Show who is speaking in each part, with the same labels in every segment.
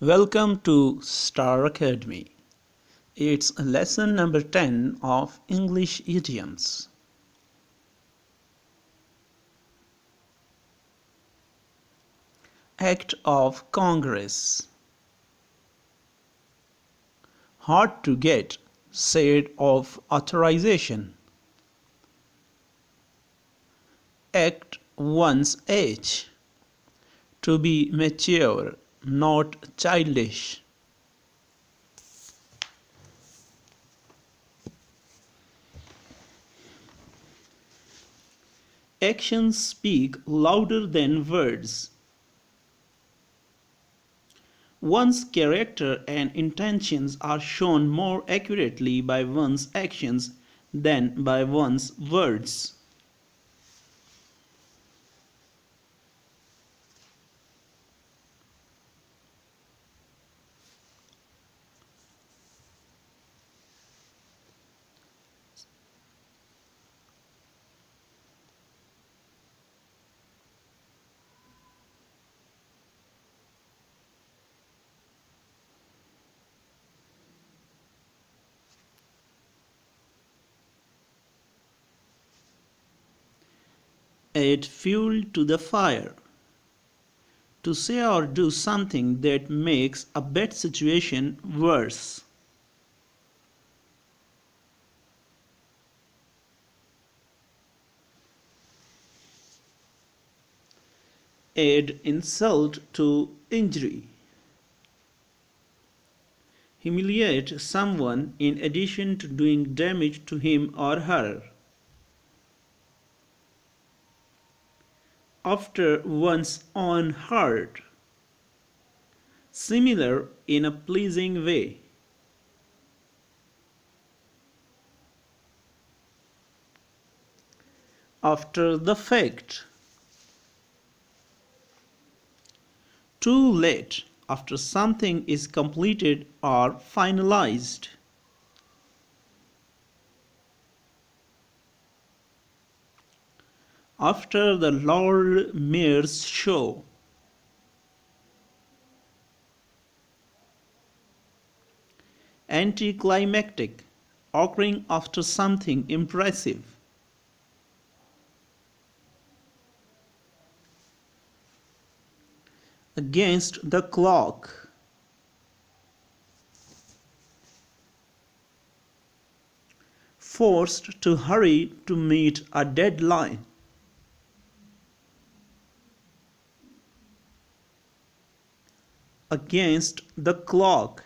Speaker 1: Welcome to Star Academy. It's lesson number 10 of English idioms. Act of Congress. Hard to get, said of authorization. Act one's age. To be mature, not childish. Actions speak louder than words. One's character and intentions are shown more accurately by one's actions than by one's words. Add fuel to the fire. To say or do something that makes a bad situation worse. Add insult to injury. Humiliate someone in addition to doing damage to him or her. After one's own heart, similar in a pleasing way. After the fact, too late after something is completed or finalized. After the Lord Mayor's show. Anticlimactic, occurring after something impressive. Against the clock. Forced to hurry to meet a deadline. Against the clock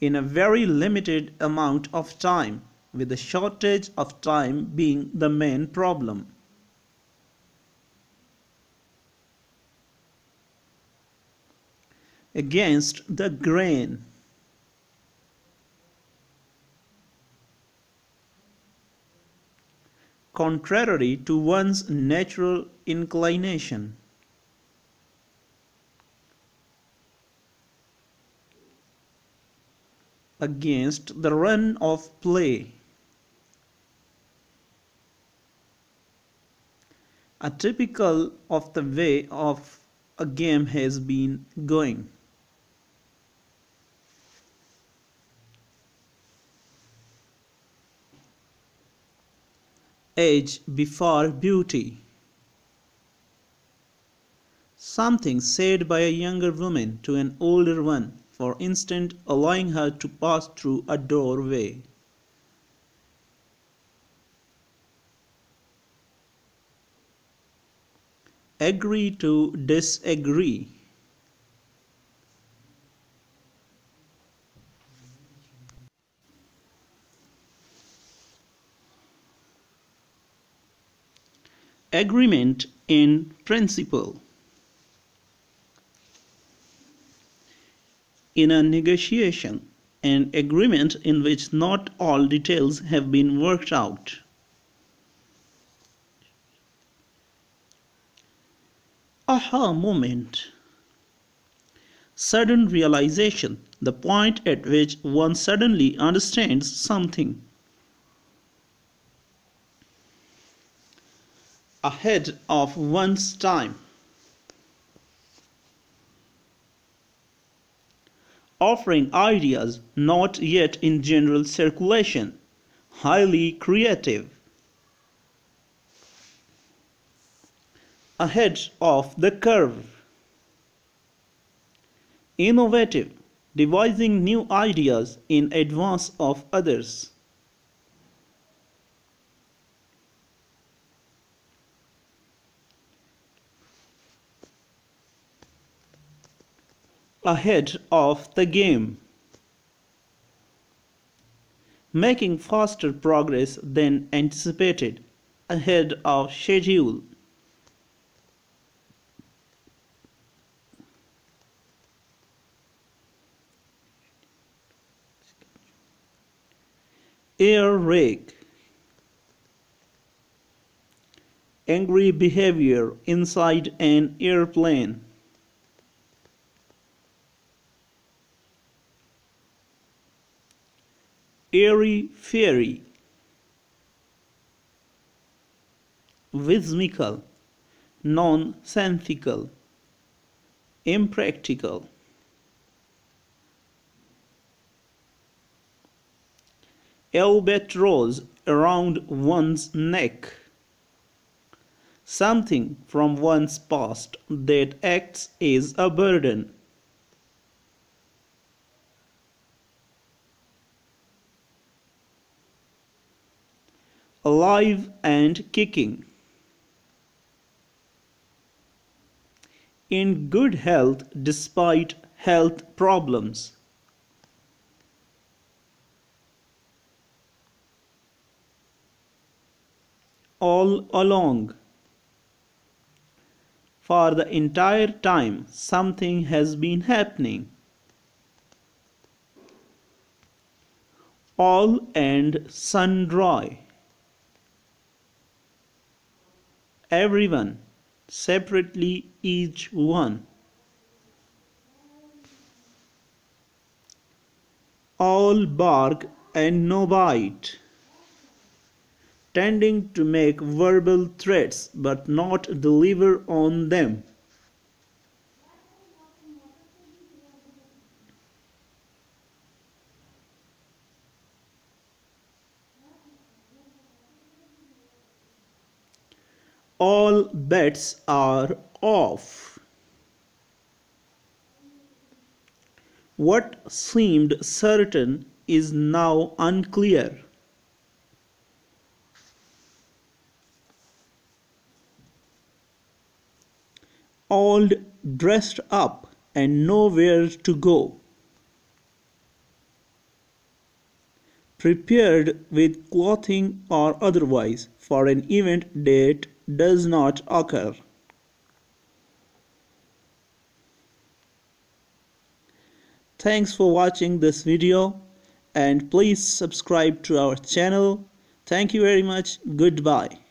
Speaker 1: in a very limited amount of time with the shortage of time being the main problem. Against the grain. Contrary to one's natural inclination. Against the run of play. A typical of the way of a game has been going. Age before beauty. Something said by a younger woman to an older one for instance allowing her to pass through a doorway. Agree to disagree. Agreement in principle. In a negotiation, an agreement in which not all details have been worked out. Aha moment. Sudden realization, the point at which one suddenly understands something. Ahead of one's time. Offering ideas not yet in general circulation, highly creative. Ahead of the curve. Innovative, devising new ideas in advance of others. Ahead of the game, making faster progress than anticipated, ahead of schedule. Air rage angry behavior inside an airplane. Airy fairy. Whimsical nonsensical impractical. Albatross around one's neck. Something from one's past that acts as a burden alive and kicking. In good health despite health problems. All along. For the entire time something has been happening. All and sundry. Everyone, separately each one. All bark and no bite, tending to make verbal threats but not deliver on them. All bets are off. What seemed certain is now unclear. All dressed up and nowhere to go. Prepared with clothing or otherwise for an event that does not occur. Thanks for watching this video and please subscribe to our channel. Thank you very much. Goodbye.